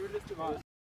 Şöylesi var.